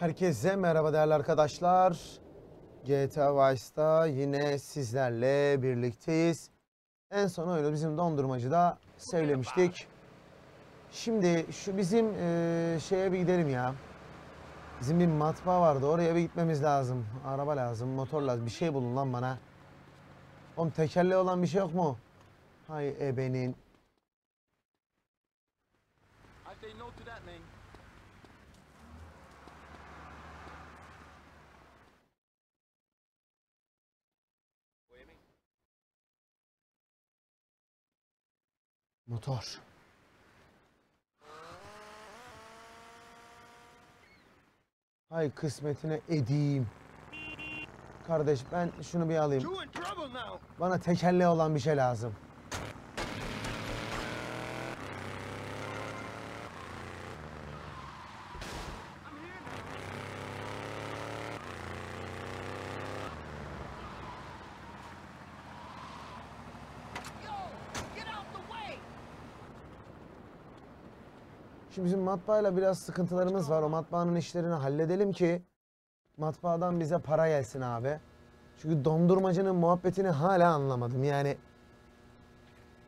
Herkese merhaba değerli arkadaşlar. GTA Vice'da yine sizlerle birlikteyiz. En son oyunu bizim dondurmacıda söylemiştik. Şimdi şu bizim eee, şeye bir gidelim ya. Bizim bir matbaa vardı oraya bir gitmemiz lazım. Araba lazım, motor lazım. Bir şey bulun lan bana. Oğlum tekerleği olan bir şey yok mu? Hay ebenin. I say no to that, man. Motor. Hay kısmetine edeyim. Kardeş ben şunu bir alayım. Bana tekerleği olan bir şey lazım. Şimdi bizim matbaayla biraz sıkıntılarımız var. O matbaanın işlerini halledelim ki matbaadan bize para gelsin abi. Çünkü dondurmacının muhabbetini hala anlamadım. Yani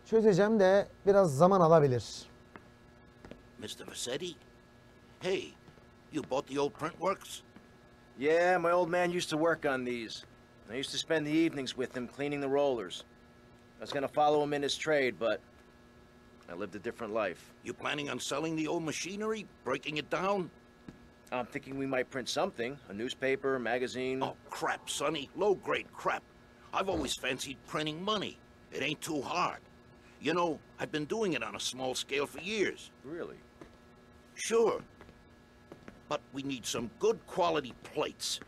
çözeceğim de biraz zaman alabilir. Mr. Vassetti? Hey, you bought the old Printworks? Yeah, my old man used to work on these. I used to spend the evenings with him cleaning the rollers. I was gonna follow him in his trade, but I lived a different life. You planning on selling the old machinery, breaking it down? I'm thinking we might print something a newspaper, a magazine. Oh, crap, Sonny. Low-grade crap. I've always fancied printing money. It ain't too hard. You know, I've been doing it on a small scale for years. Really? Sure. But we need some good quality plates.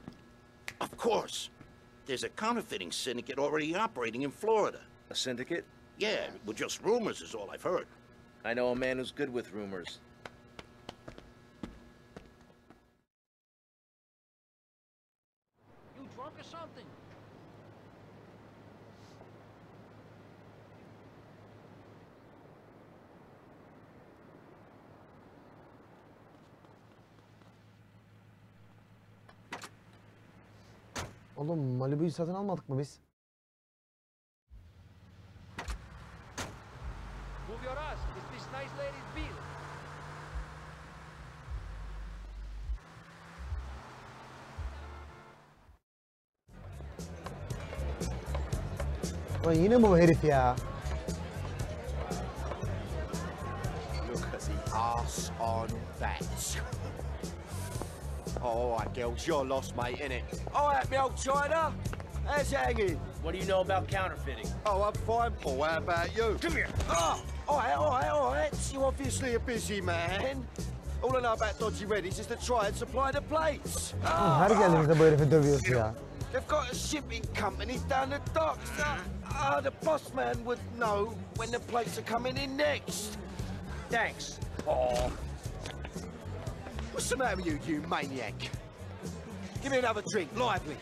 Of course. There's a counterfeiting syndicate already operating in Florida. A syndicate? Yeah, well, just rumors is all I've heard. I know a man who's good with rumors. You drunk or something? Oğlum Malibu'yu satın almadık mı biz? Lan yine mi bu herif ya? Look at the arse on that. Oh, all right, girls, you're lost, mate, innit? Oh, all right, me old China. How's it hanging? What do you know about counterfeiting? Oh, I'm fine, Paul. How about you? Come here. Oh, all right, all right, all right. You're obviously a busy man. All I know about Dodgy Reddies is to try and supply the plates. Oğlum her geldiğimizde bu herifi dövüyoruz ya. They've got a shipping company down the Uh, uh, the boss man would know when the plates are coming in next. Thanks. Oh. What's the matter with you, you maniac? Give me another drink, lively.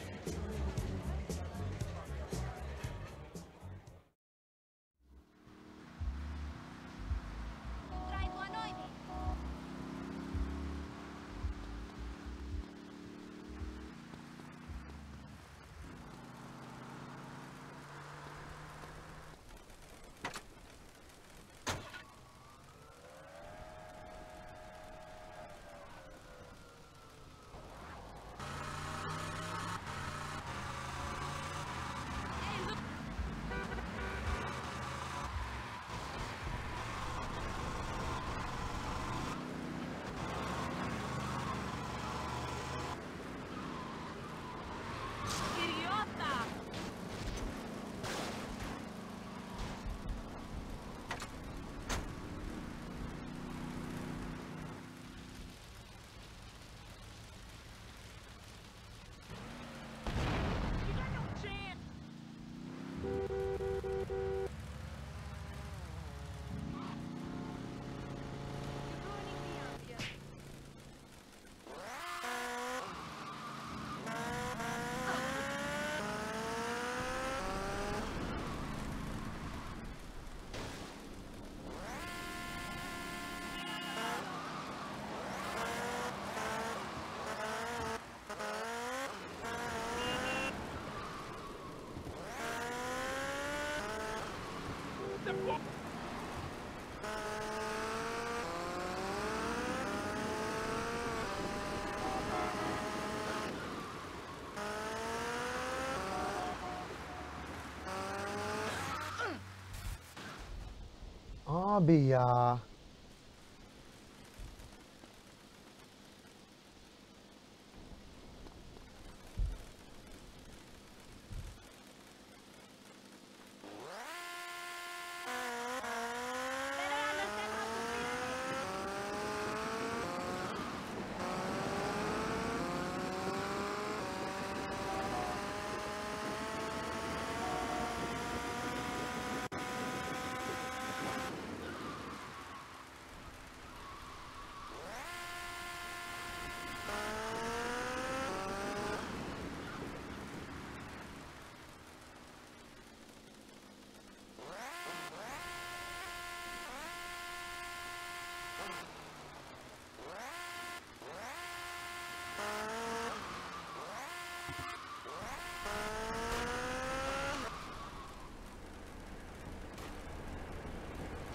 Abi ya.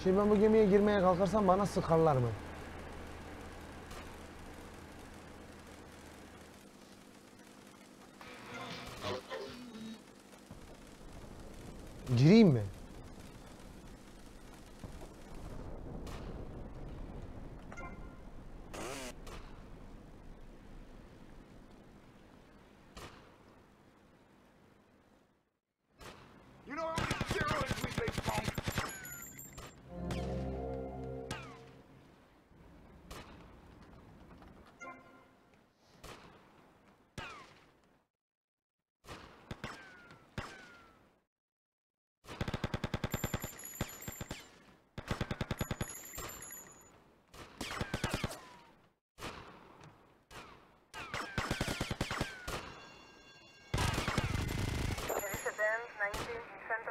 Şimdi ben bu gemiye girmeye kalkarsam bana sıkarlar mı?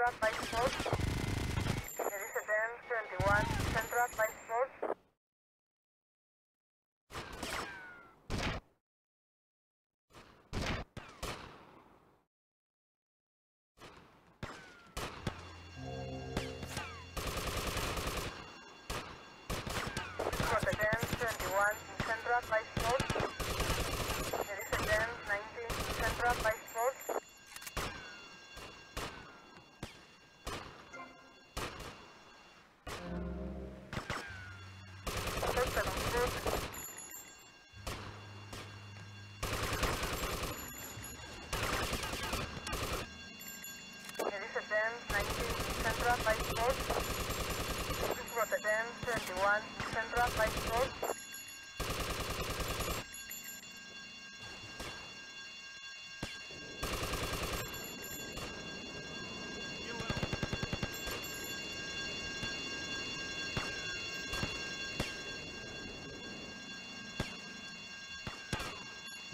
up by smoke.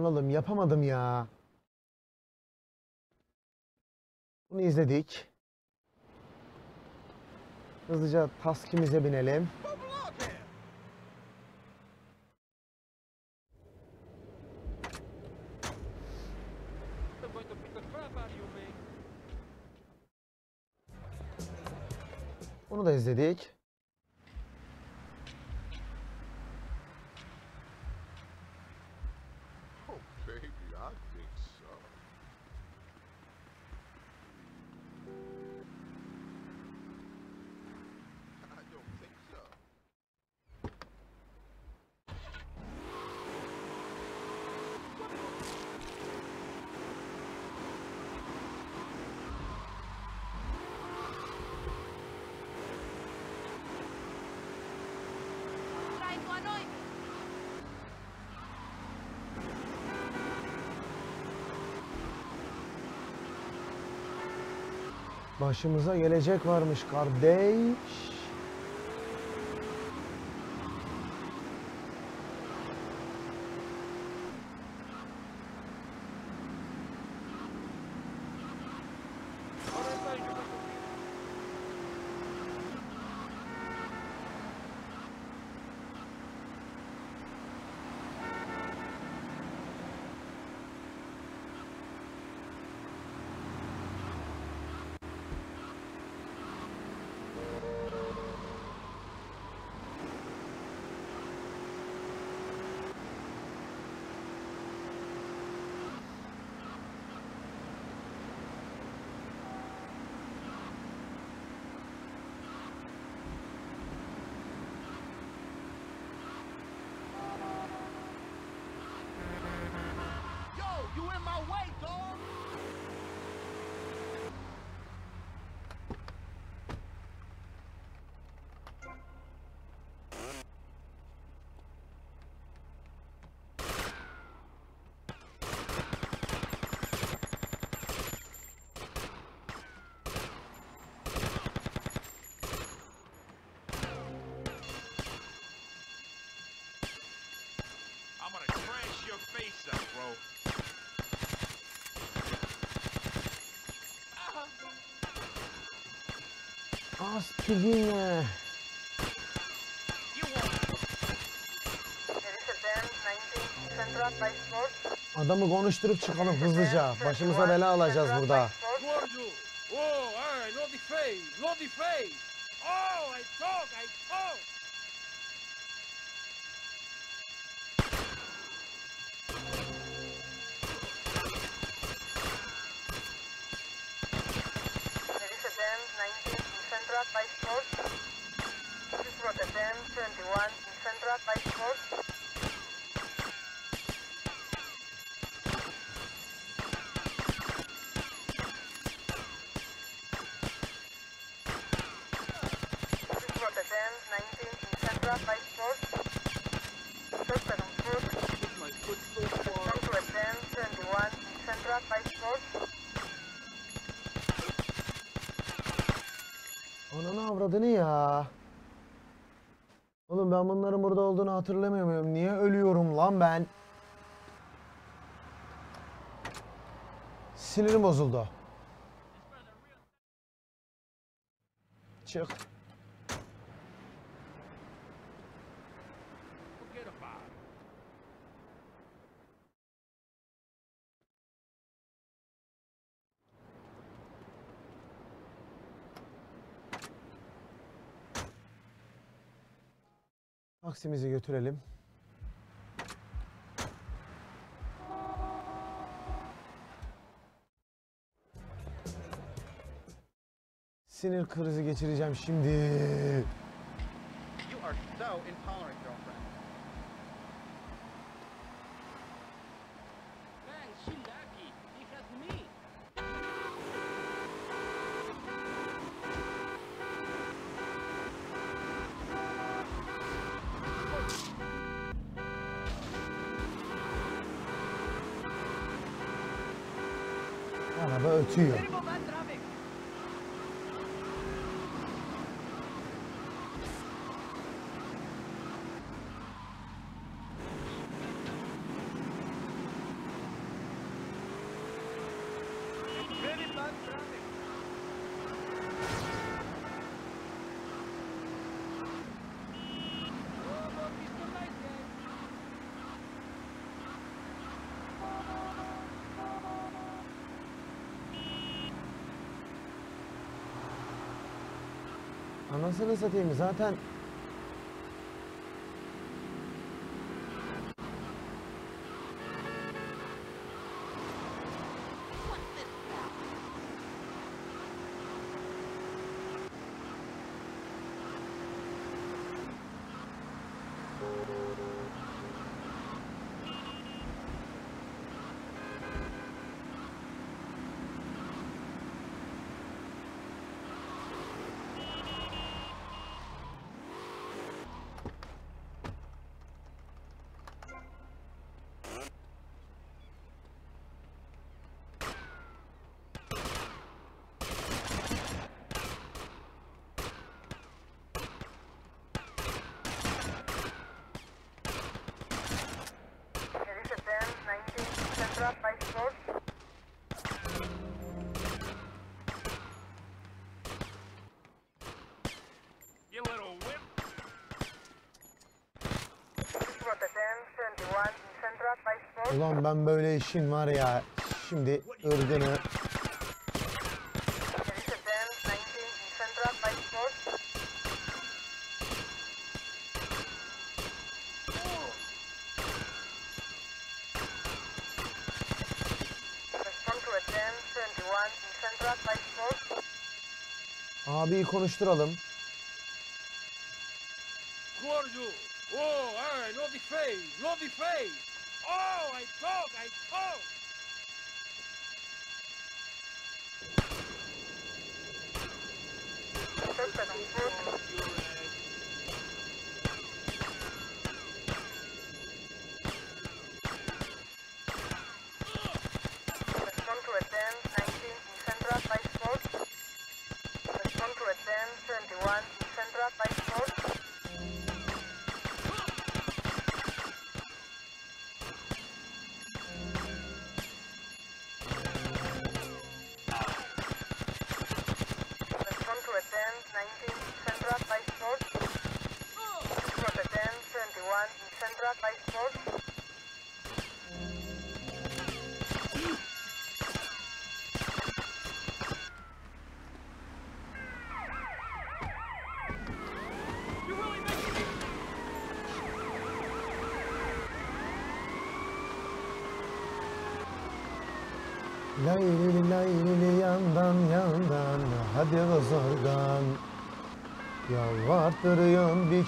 Anladım yapamadım ya. Bunu izledik. Hızlıca taskimize binelim. Bunu da izledik. Başımıza gelecek varmış kardeş. Yo, you in my way, dog! I'm gonna trash your face up, bro. Aspirine. You want Elizabeth 19 Central by Sport. Adamı konuşturup çıkalım hızlıca. Başımıza bela alacağız burada. Road. This is Rotterdam 21 Central Bike Road. Avradını ya. Oğlum ben bunların burada olduğunu hatırlamıyorum. Niye ölüyorum lan ben? Sinirim bozuldu. Çık. Taksimizi götürelim. Sinir krizi geçireceğim şimdi. You are so intolerant, tío. Very bad traffic. Anasını satayım zaten ulan ben böyle işin var ya şimdi ırgını Elisa 10, 19, Central by Sports. Respond to a 10, 71, Central by Sports. abiyi konuşturalım. You? Oh, I know the face, face. Oh, I talk, I talk. Suspect on foot.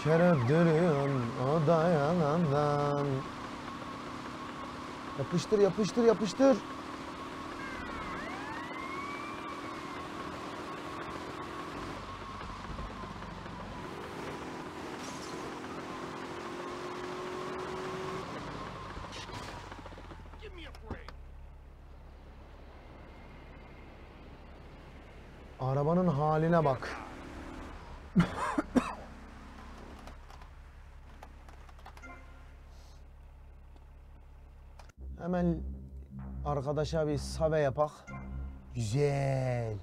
Kere öptürüyorsun o da yalandan Yapıştır yapıştır yapıştır Hemen arkadaşa bir save yapak. Güzel.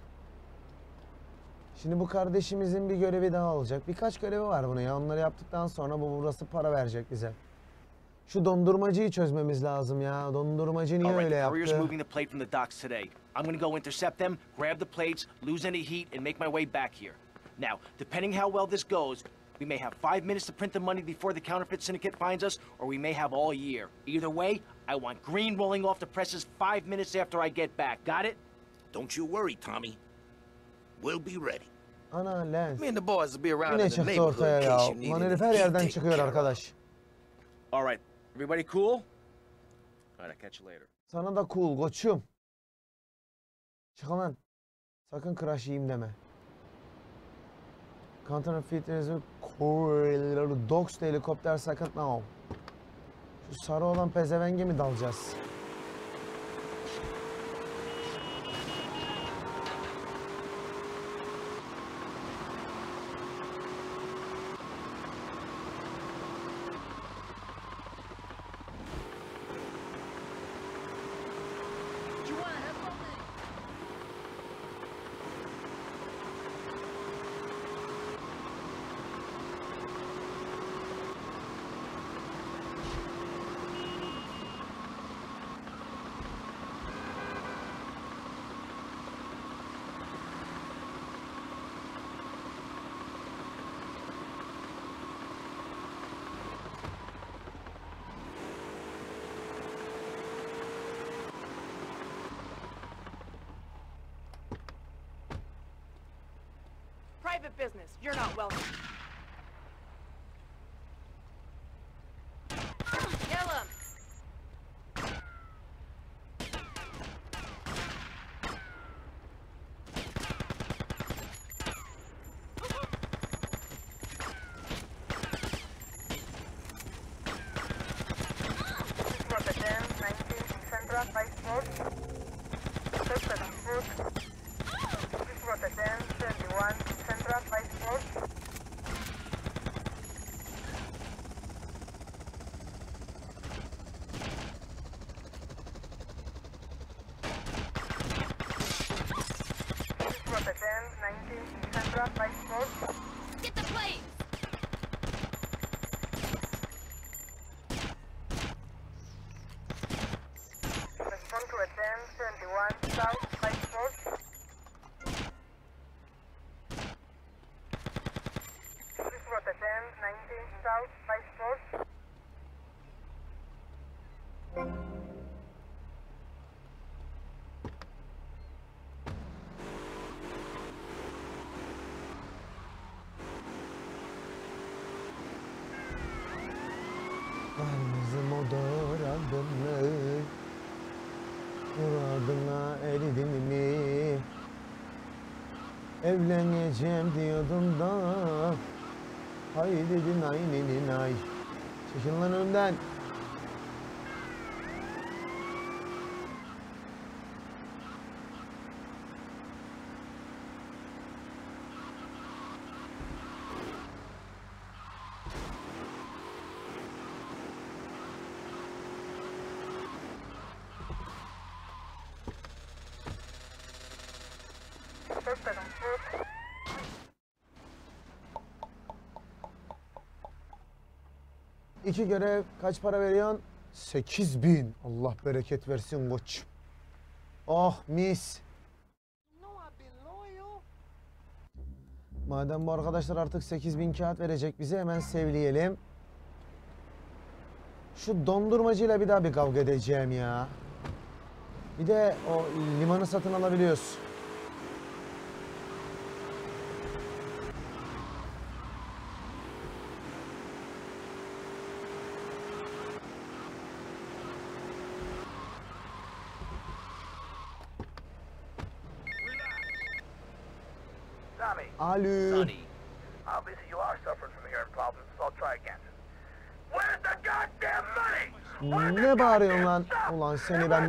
Şimdi bu kardeşimizin bir görevi daha olacak. Birkaç görevi var bunun ya. Onları yaptıktan sonra bu burası para verecek bize. Şu dondurmacıyı çözmemiz lazım ya. Dondurmacı niye öyle the courier's yaptı? moving the plate from the docks today. I'm gonna go intercept them, grab the plates, lose any heat, and make my way back here. Now, depending how well this goes, we may have five minutes to print the money before the counterfeit syndicate finds us, or we may have all year. Either way, I want green rolling off the presses five minutes after I get back. Got it? Don't you worry, Tommy. We'll be ready. Ana lens. Me and the boys will be around Yine in the neighborhood in case you need Lan herif anything. her yerden çıkıyor of arkadaş. All right, everybody cool? All right, I'll catch you later. Sana da cool koçum. Çık lan. Sakın crash yiyeyim deme. Counterfeit is cool. Dogs helikopter second now. Şu sarı olan pezevenge mi dalacağız? Private business. You're not welcome. Evleneceğim diyordum da. Hay dedin ay ninin ay Çekil lan önümden İki görev kaç para veriyorsun? 8000. Allah bereket versin koç. Oh mis. Madem bu arkadaşlar artık 8000 kağıt verecek bize hemen sevleyelim. Şu dondurmacıyla bir daha bir kavga edeceğim ya. Bir de o limanı satın alabiliyoruz. Tommy, Alo. Sonny, obviously you are suffering from hearing problems, so I'll try again. Where's the goddamn money? Ne bağırıyorsun lan? Ulan seni ben Where's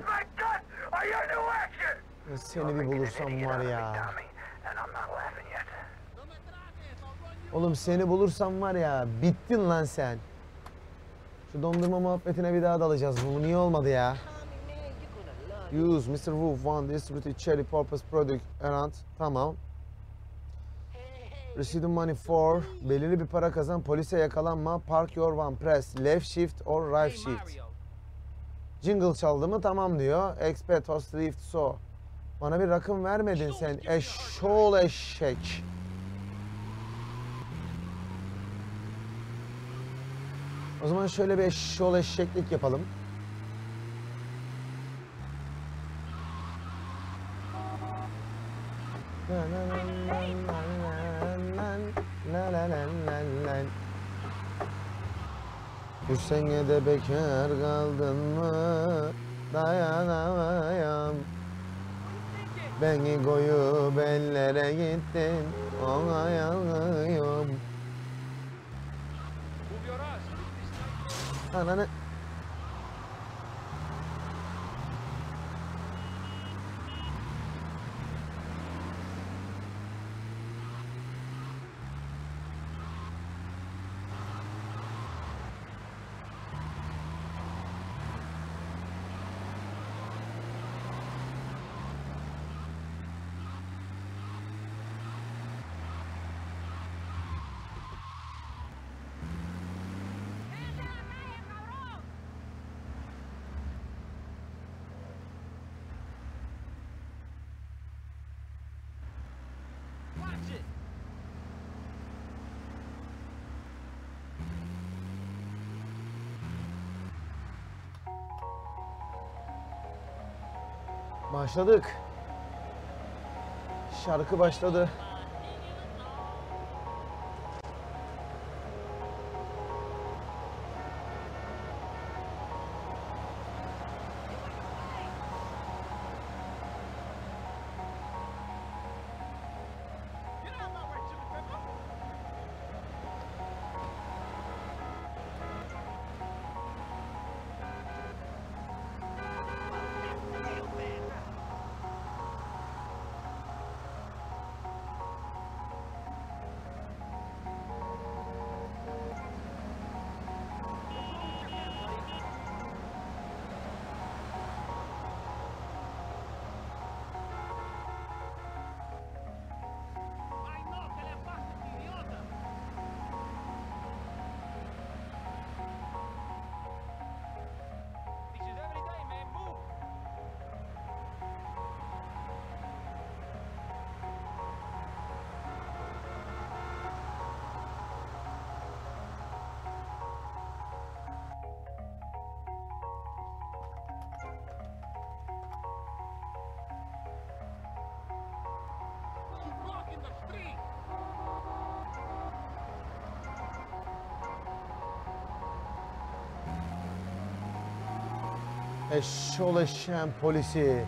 my gun? Are you new action? Ya seni bir bulursam var ya. Oğlum seni bulursam var ya bittin lan sen. Şu dondurma muhabbetine bir daha dalacağız. Bu niye olmadı ya? Use Mr. Wolf One Distributed Cherry Purpose Product Errant. Tamam. Receive money for belirli bir para kazan polise yakalanma park your one press left shift or right shift. Jingle çaldı mı tamam diyor. Expert host lift so. Bana bir rakım vermedin sen eşşoğlu eşek. O zaman şöyle bir eşşoğlu eşeklik yapalım. La la la la la la Hüseyin'e bekar kaldın mı? Dayanamayam Beni koyup ellere gittin ona yanıyorum Ananı Başladık. Şarkı başladı. Eşşol eşeğen polisi.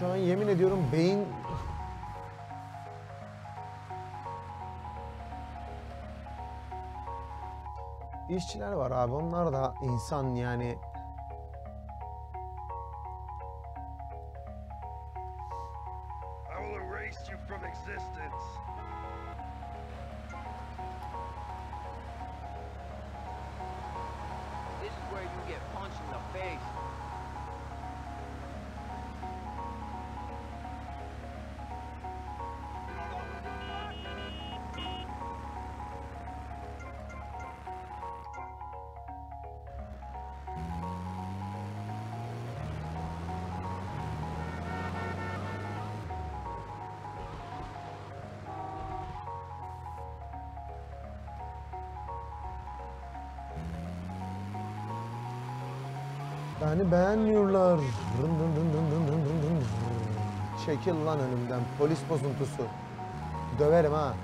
Şu an yemin ediyorum beyin... İşçiler var abi onlar da insan yani beğenmiyorlar. Rın rın rın rın rın rın rın rın. Çekil lan önümden polis bozuntusu. Döverim ha.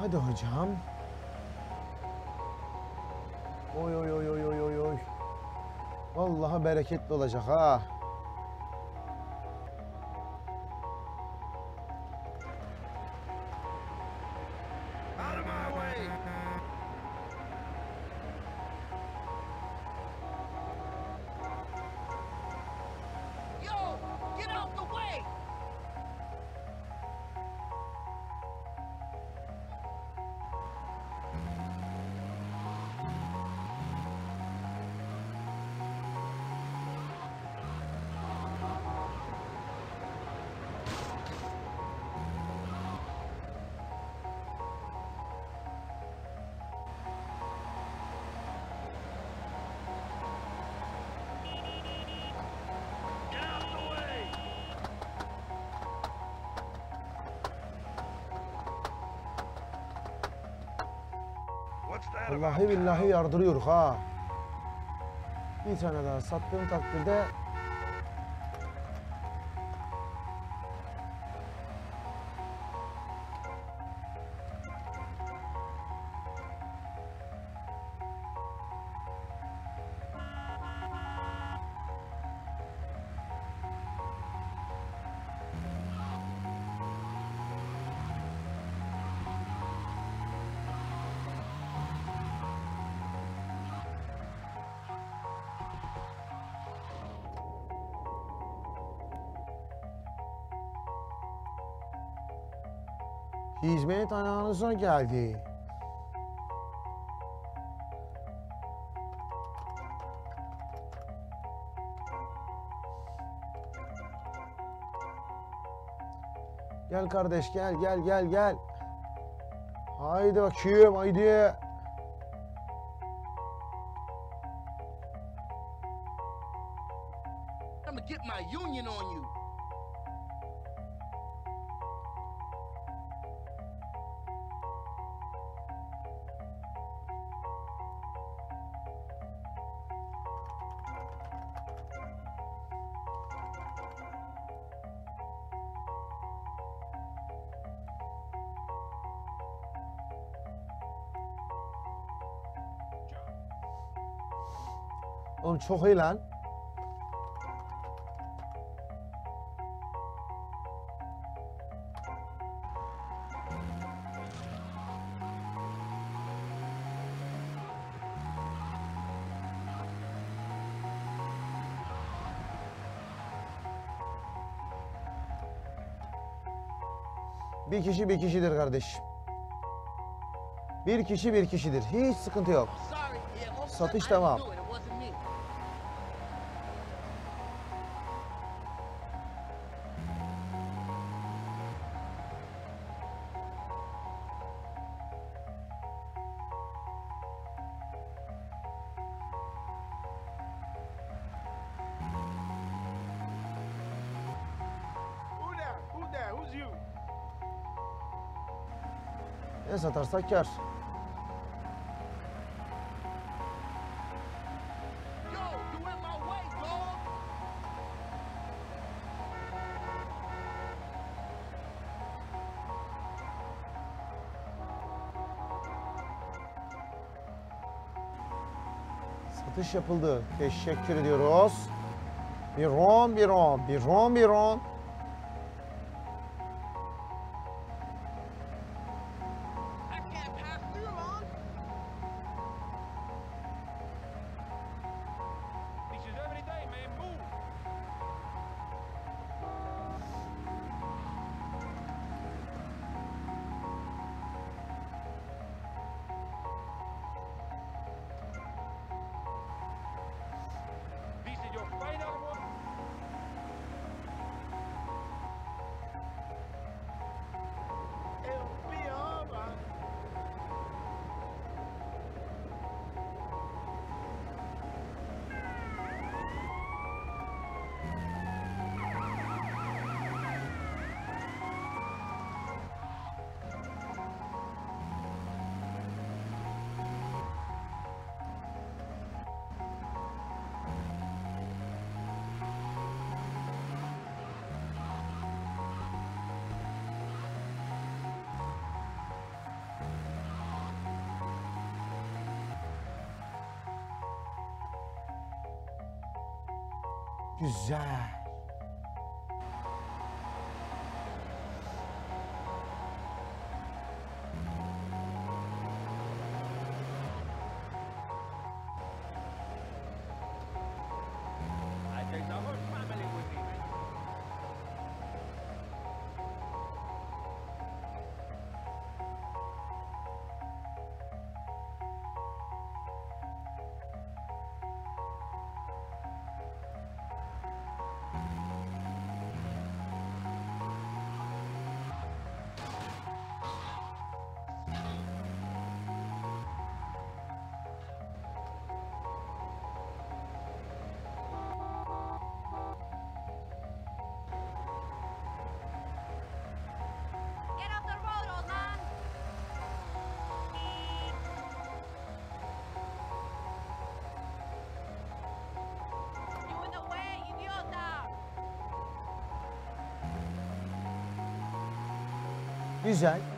Hadi hocam. Oy oy oy oy oy oy. Vallahi bereketli olacak ha. Vallahi billahi pal? yardırıyor ha. Bir tane daha sattığım takdirde hizmet ayağınıza geldi. Gel kardeş gel gel gel gel. Haydi bakayım haydi. çok iyi lan. Bir kişi bir kişidir kardeş. Bir kişi bir kişidir. Hiç sıkıntı yok. Satış tamam. satarsak kar. Satış yapıldı. Teşekkür ediyoruz. Bir ron, bir ron, bir ron, bir ron. ya. Güzel.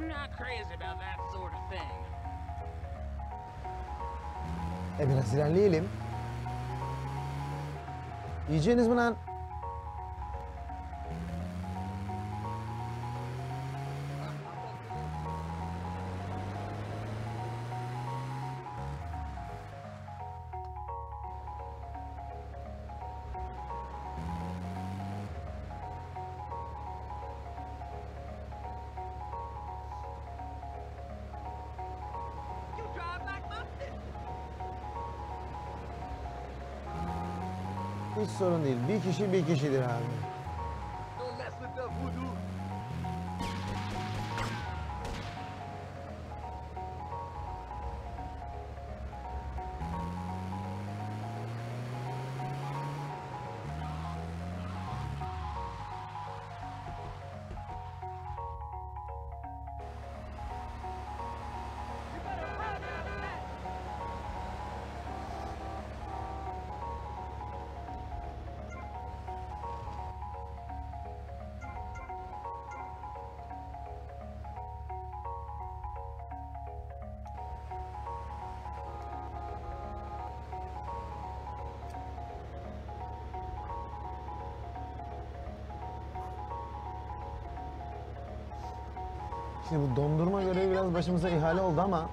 I'm not crazy about that. E biraz ilerleyelim. Yiyeceğiniz mi lan? Sorun değil. Bir kişi bir kişidir abi. Şimdi bu dondurma görevi biraz başımıza ihale oldu ama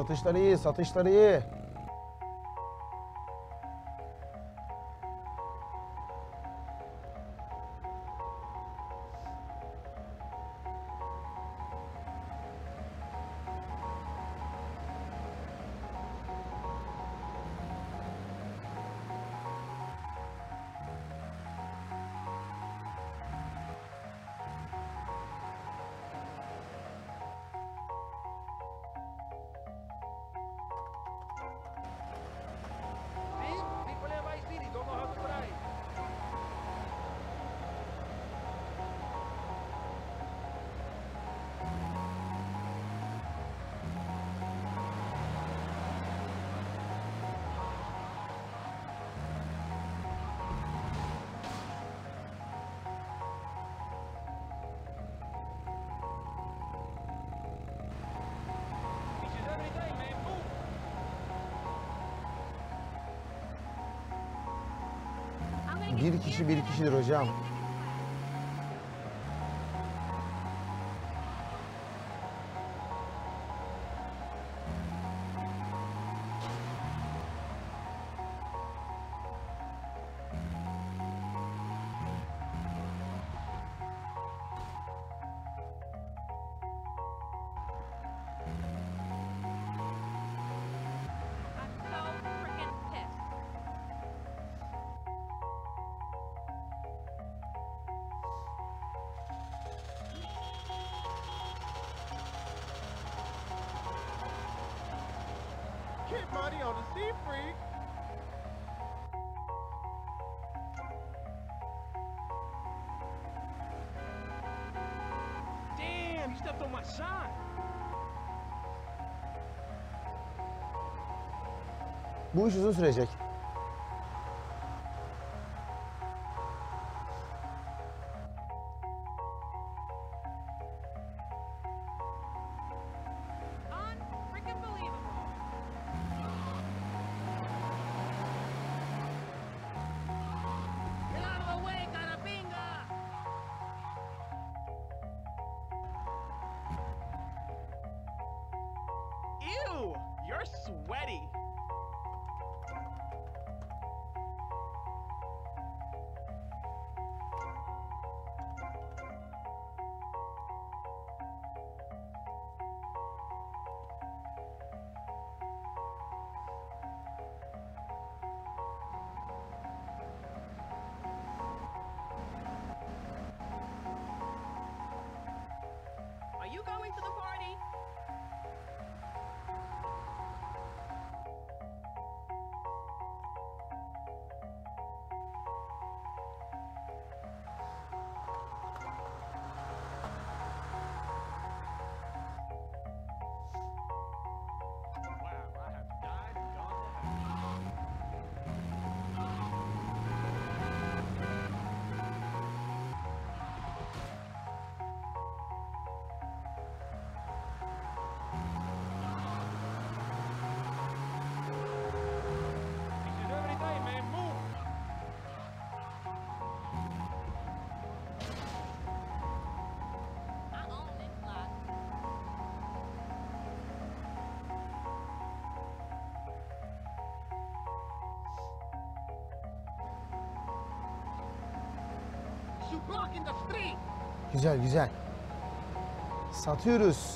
satışları iyi, satışları iyi. Bir kişi bir kişidir hocam. 5 uzun sürecek. going for the Güzel güzel. Satıyoruz.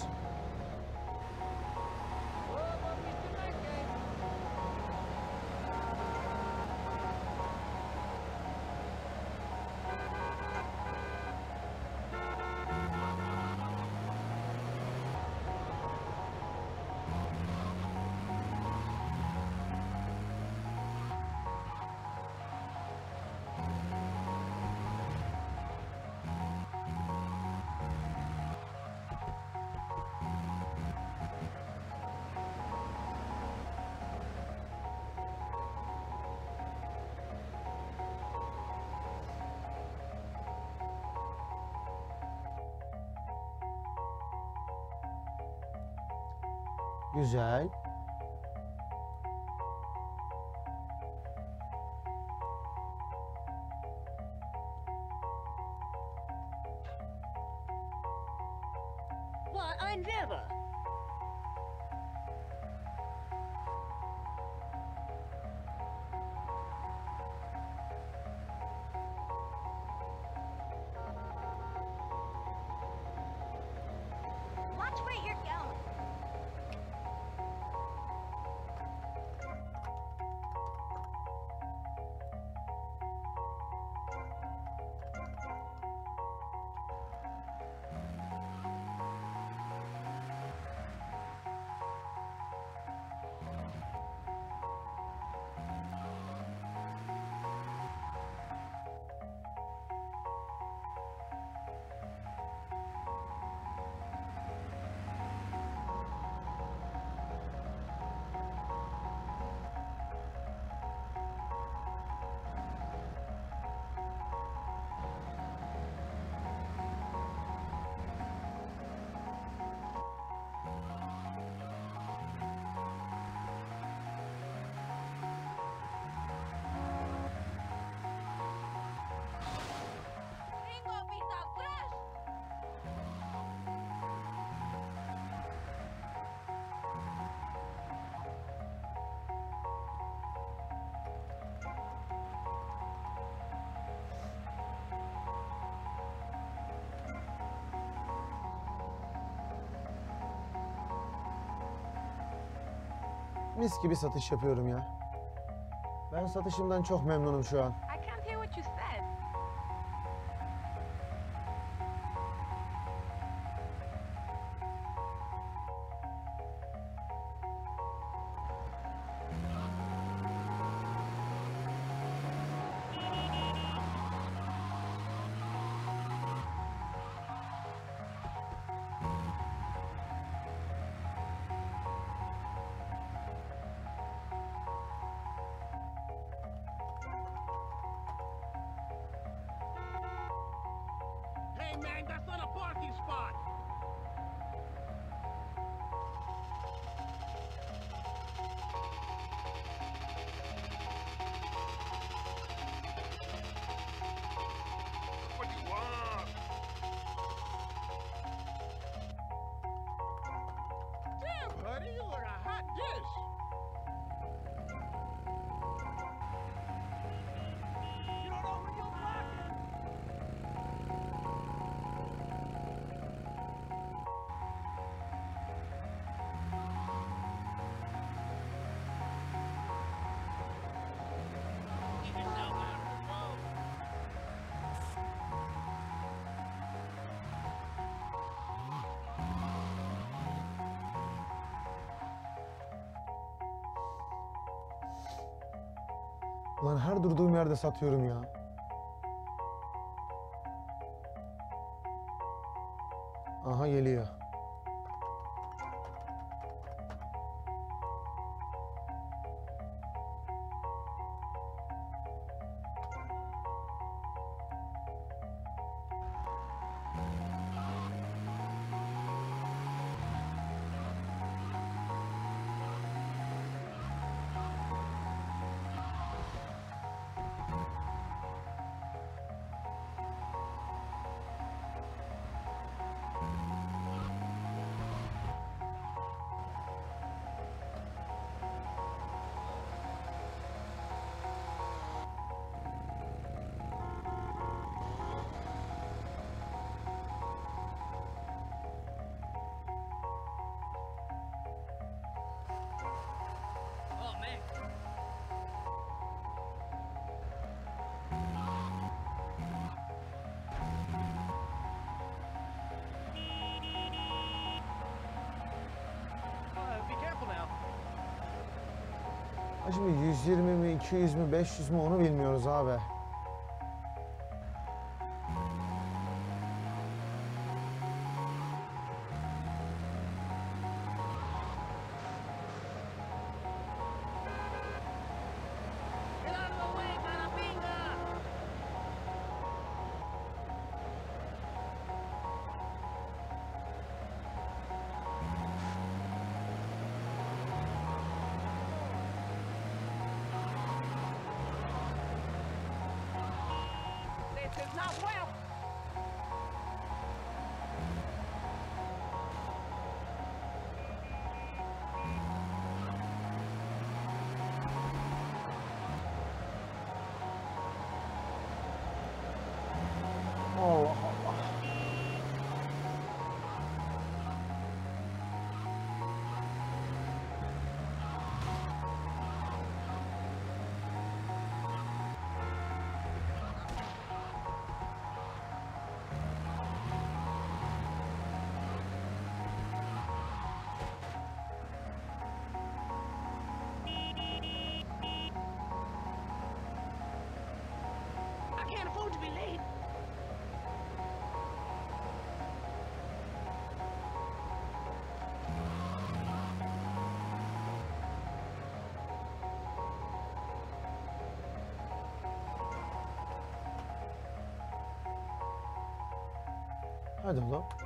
Güzel. mis gibi satış yapıyorum ya. Ben satışımdan çok memnunum şu an. durduğum yerde satıyorum ya. mı, 120 mi, 200 mi, 500 mi onu bilmiyoruz abi. 哦哎，怎么了？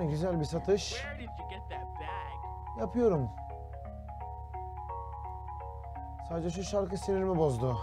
Yani güzel bir satış yapıyorum. Sadece şu şarkı sinirimi bozdu.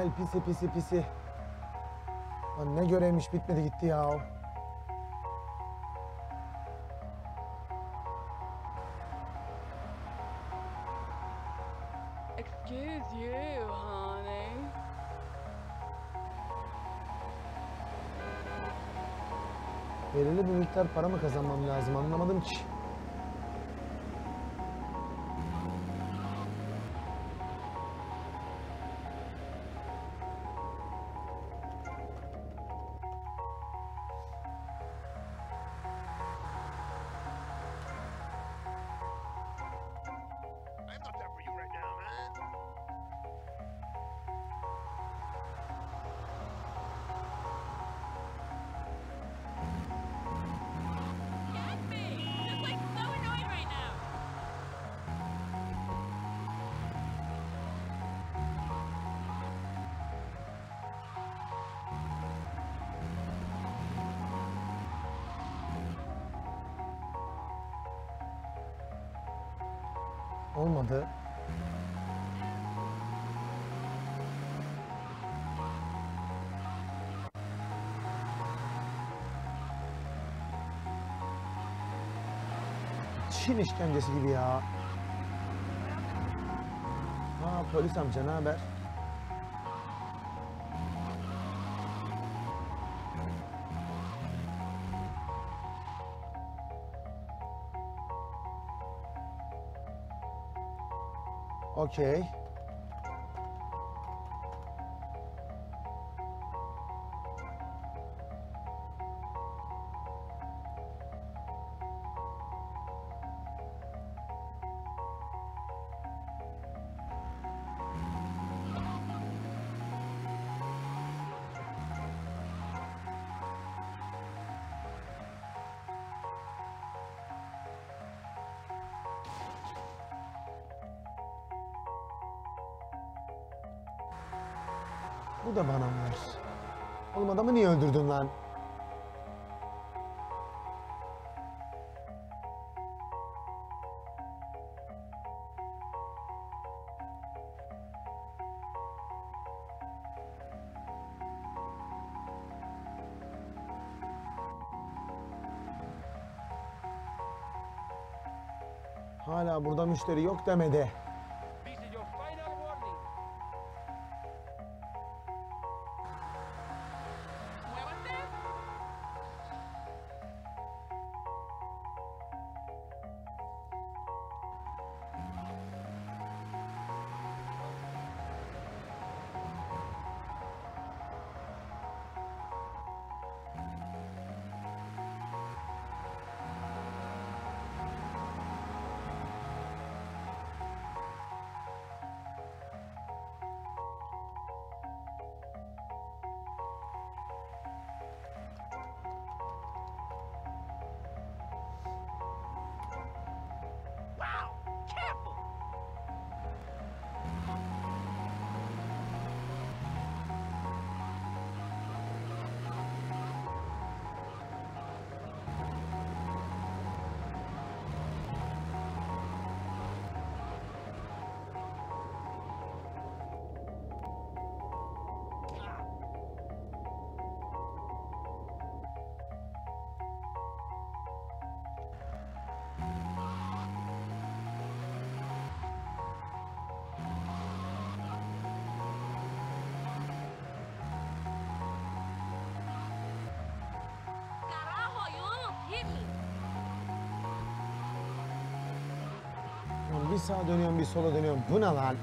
Gel pisi pisi pisi. Lan ne görevmiş bitmedi gitti ya. Excuse you, honey. Belirli bir miktar para mı kazanmam lazım anlamadım ki. Olmadı. Çin işkencesi gibi ya. Ha polis amca ne haber? Okay. Bu da bana var. Oğlum adamı niye öldürdün lan? Hala burada müşteri yok demedi. Sağa dönüyorum bir sola dönüyorum. Bu ne lan?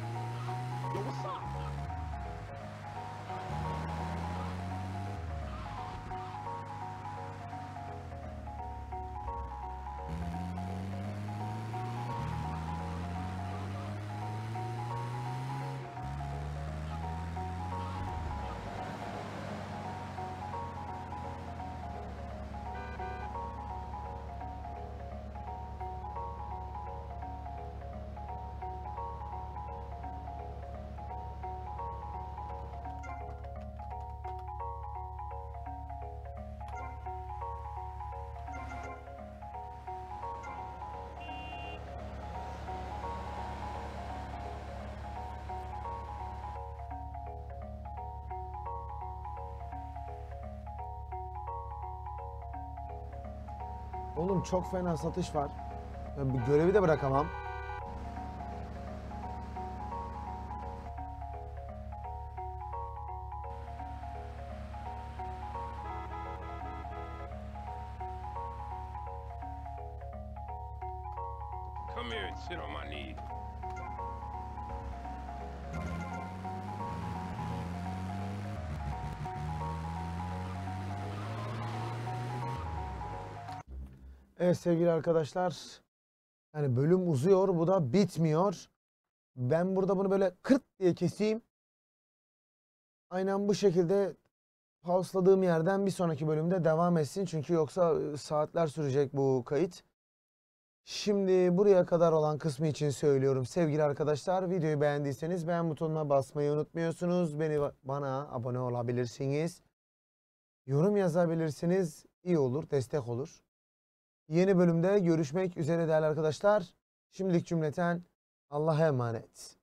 Oğlum çok fena satış var. Ya bu görevi de bırakamam. Evet sevgili arkadaşlar. Yani bölüm uzuyor. Bu da bitmiyor. Ben burada bunu böyle kırt diye keseyim. Aynen bu şekilde pausladığım yerden bir sonraki bölümde devam etsin. Çünkü yoksa e, saatler sürecek bu kayıt. Şimdi buraya kadar olan kısmı için söylüyorum sevgili arkadaşlar. Videoyu beğendiyseniz beğen butonuna basmayı unutmuyorsunuz. Beni bana abone olabilirsiniz. Yorum yazabilirsiniz. İyi olur, destek olur. Yeni bölümde görüşmek üzere değerli arkadaşlar. Şimdilik cümleten Allah'a emanet.